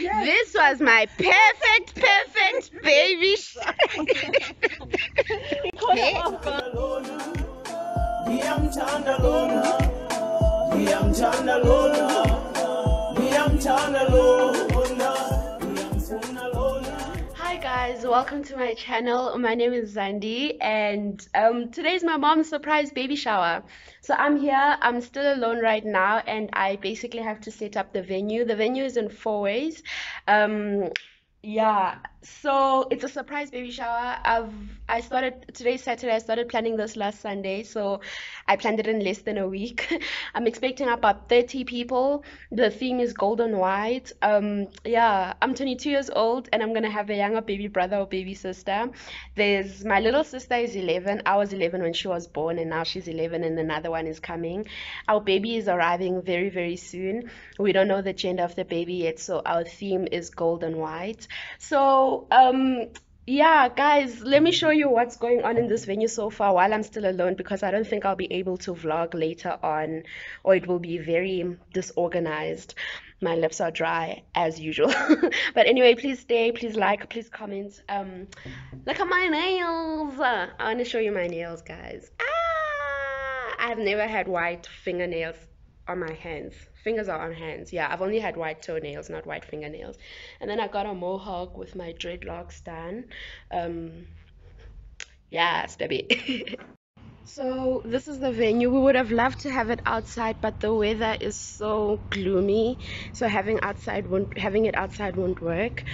This was my perfect, perfect baby shower. Guys, welcome to my channel. My name is Zandi and um, today's my mom's surprise baby shower. So I'm here, I'm still alone right now and I basically have to set up the venue. The venue is in Fourways. Um, yeah, so it's a surprise baby shower. I've I started today's Saturday. I started planning this last Sunday, so I planned it in less than a week. I'm expecting about 30 people. The theme is golden white. Um, yeah, I'm 22 years old and I'm gonna have a younger baby brother or baby sister. There's my little sister is 11. I was 11 when she was born, and now she's 11, and another one is coming. Our baby is arriving very very soon. We don't know the gender of the baby yet, so our theme is golden white. So, um, yeah, guys, let me show you what's going on in this venue so far while I'm still alone because I don't think I'll be able to vlog later on or it will be very disorganized. My lips are dry as usual. but anyway, please stay, please like, please comment. Um, look at my nails. I want to show you my nails, guys. Ah, I've never had white fingernails on my hands. Fingers are on hands. Yeah, I've only had white toenails, not white fingernails. And then I got a mohawk with my dreadlocks done. Um, yes, baby. so this is the venue. We would have loved to have it outside, but the weather is so gloomy. So having outside won't having it outside won't work.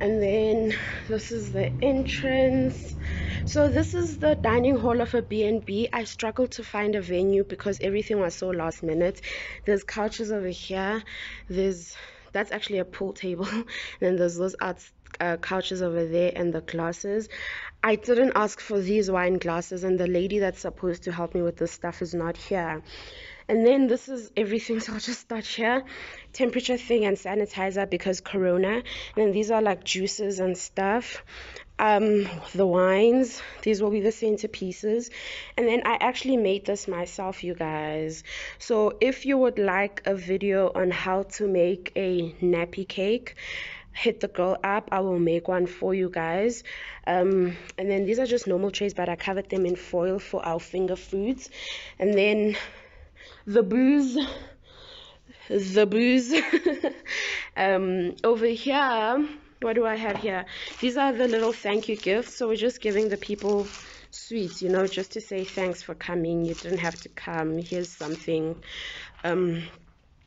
And then this is the entrance. So this is the dining hall of a B&B. I struggled to find a venue because everything was so last minute. There's couches over here. There's that's actually a pool table. then there's those uh, couches over there and the glasses. I didn't ask for these wine glasses, and the lady that's supposed to help me with this stuff is not here. And then this is everything, so I'll just start here. Temperature thing and sanitizer because corona. And then these are like juices and stuff um, the wines. These will be the centerpieces. And then I actually made this myself, you guys. So if you would like a video on how to make a nappy cake, hit the girl up i will make one for you guys um, and then these are just normal trays but i covered them in foil for our finger foods and then the booze the booze um, over here what do I have here? These are the little thank you gifts. So we're just giving the people sweets, you know, just to say thanks for coming. You didn't have to come. Here's something. Um,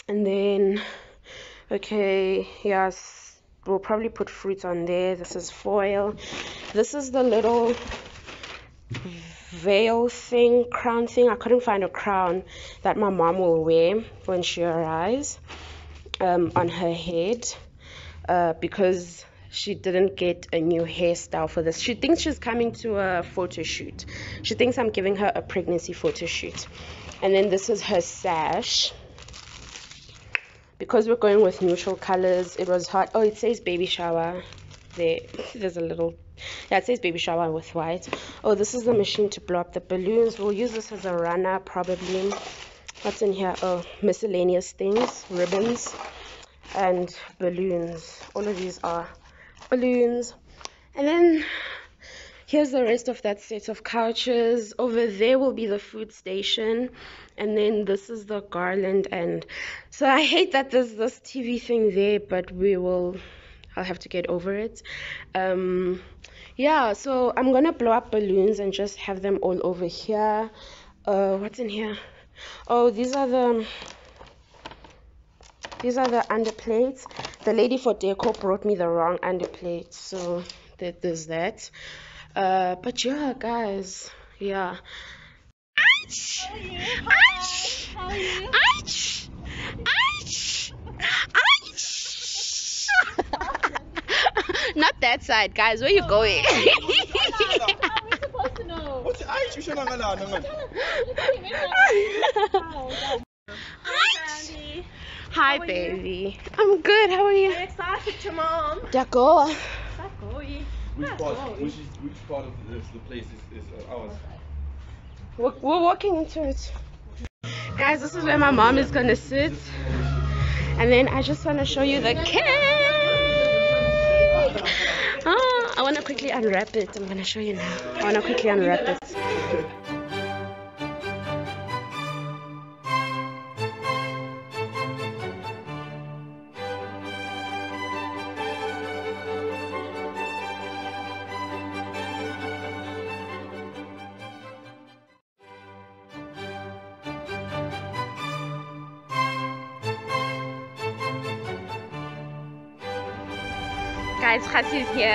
and then, okay, yes, we'll probably put fruit on there. This is foil. This is the little veil thing, crown thing. I couldn't find a crown that my mom will wear when she arrives um, on her head uh, because she didn't get a new hairstyle for this. She thinks she's coming to a photo shoot. She thinks I'm giving her a pregnancy photo shoot. And then this is her sash. Because we're going with neutral colors, it was hot. Oh, it says baby shower. There, there's a little. Yeah, it says baby shower with white. Oh, this is the machine to blow up the balloons. We'll use this as a runner, probably. What's in here? Oh, miscellaneous things, ribbons and balloons all of these are balloons and then here's the rest of that set of couches over there will be the food station and then this is the garland and so i hate that there's this tv thing there but we will i'll have to get over it um yeah so i'm gonna blow up balloons and just have them all over here uh what's in here oh these are the these are the underplates the lady for deco brought me the wrong underplate so that there's that uh but yeah guys yeah Ouch! Ouch! Ouch! Ouch! Ouch! Not that side, guys. Where you going? How are we supposed to know? Uthi ayi shisho nangalana ngani? Hi, Hi, How are you? baby. I'm good. How are you? excited to mom. Dagoa. Which part? Which is which part of the, the place is, is uh, ours? We're, we're walking into it. Guys, this is where my mom is gonna sit. And then I just want to show you the kids oh, I want to quickly unwrap it. I'm going to show you now. I want to quickly unwrap it. Guys, Khasi is here.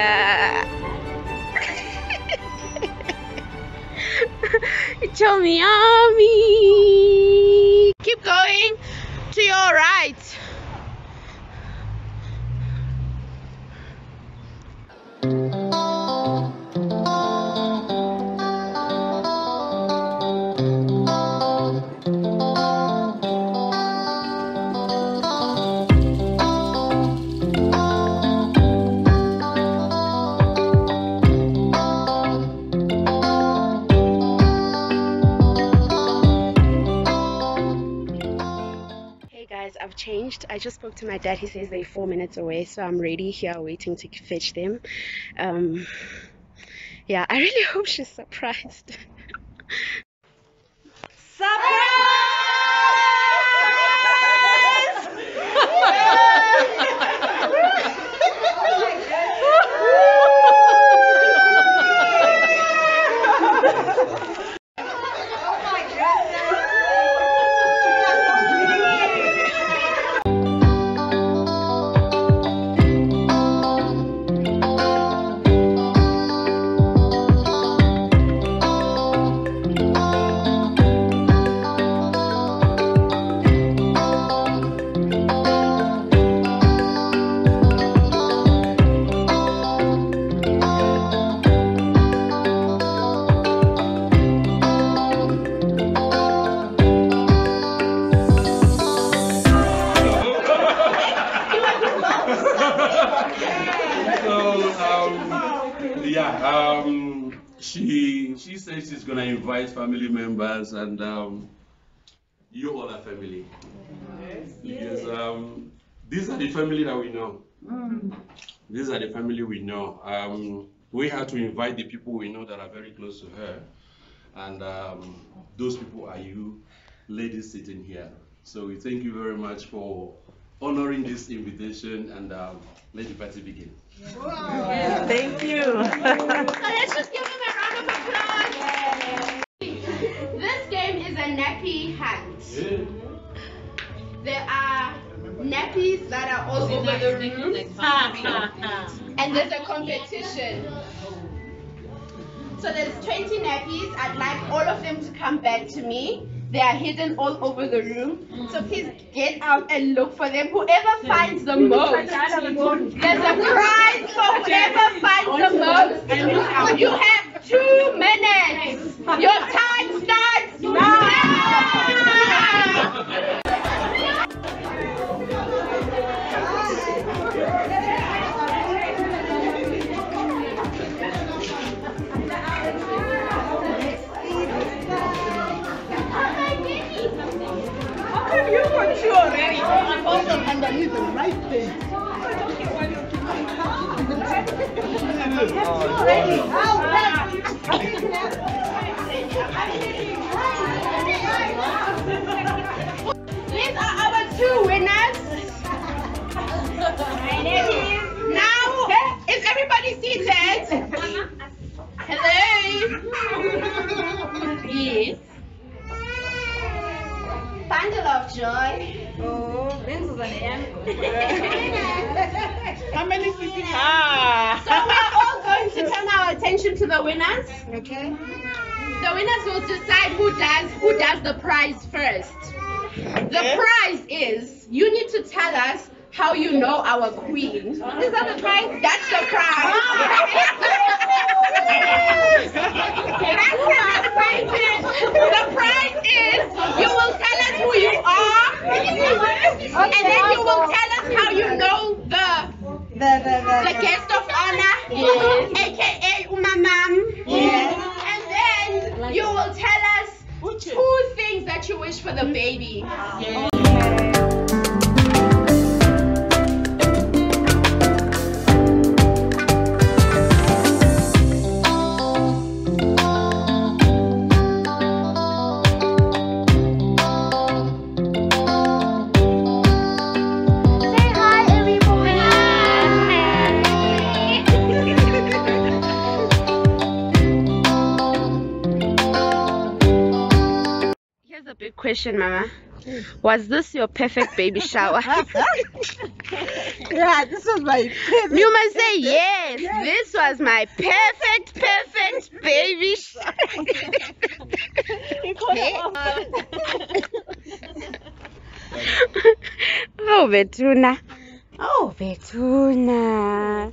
Chomi Yummy. I just spoke to my dad. He says they're four minutes away, so I'm ready here waiting to fetch them. Um, yeah, I really hope she's surprised. She she says she's gonna invite family members and um, you all are family. Because um, these are the family that we know. These are the family we know. Um, we had to invite the people we know that are very close to her, and um, those people are you, ladies sitting here. So we thank you very much for honoring this invitation, and um, let the party begin. Thank you. Let's just give him a round of applause. This game is a nappy hunt. There are nappies that are all over the room, and there's a competition. So there's 20 nappies. I'd like all of them to come back to me. They are hidden all over the room. So please get out and look for them. Whoever finds the most, there's a prize for whoever finds the most. You have two minutes. Your time starts now. These are our two winners. Now, is everybody seated? Hello. Yes. Bundle of joy. Oh, How many CC? Ah. So we're all going to turn our attention to the winners. Okay. The winners will decide who does who does the prize first. The Okay. prize is you need to tell us how you know our queen. Is that the prize? That's the prize. That's what the prize is. The prize is you will tell us who you are, and then you will tell us how you know the The, the, the, the. guest of honor, aka Umamam. And then you will tell us two things that you wish for the baby. a question, Mama. Was this your perfect baby shower? Yeah, this was my favorite. You must say yes. This was my perfect, perfect baby shower. oh, Betuna. Oh, Betuna.